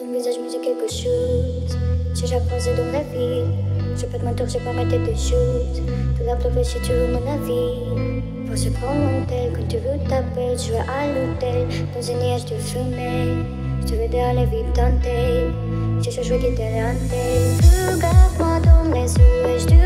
Ton visage me dit quelque chose. Déjà croisé dans la vie. Je peux te mentir, j'ai pas arrêté de choses. Tout la si tu veux mon avis. Pour se prendre mon tel, quand tu veux t'appeler, je vais à l'hôtel. Dans un nuage de fumée. Je veux dire la vie tentée. J'ai cherché qui t'es Regarde-moi dans les yeux je deviens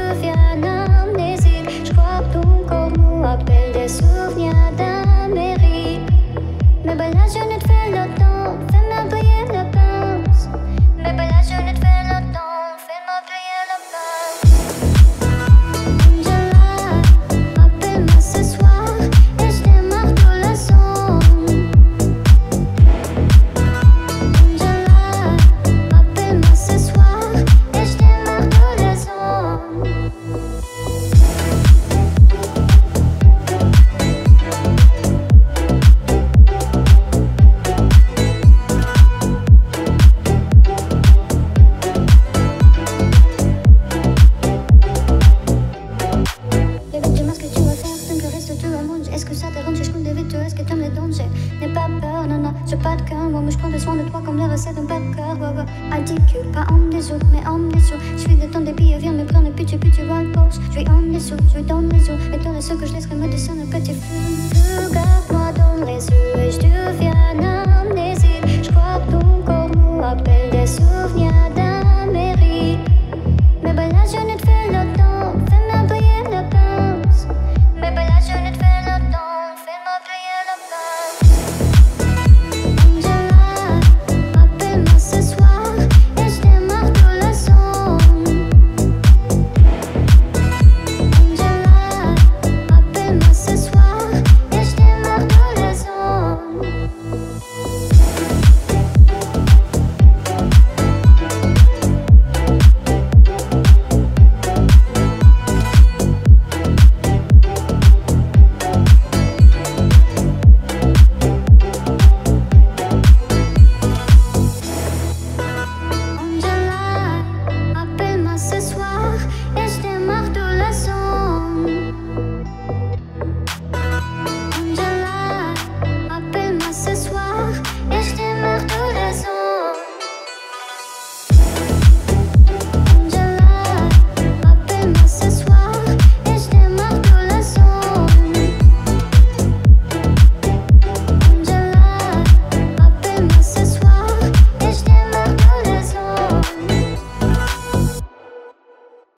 Est-ce que ça t'arrange, je compte des vite, est-ce que t'aimes les dangers N'aie pas peur, non, non, j'ai pas de cœur, moi, mais je prends soin de toi comme les recettes d'un cœur, ouais, ouais. Addict, pas en dessous, mais en dessous. Je suis temps des billets, viens me prendre, puis tu, puis tu vois le poste. Je suis en dessous, je suis dans les eaux, et dans les seaux que je laisserai me descendre un petit flou. Regarde-moi dans les yeux et je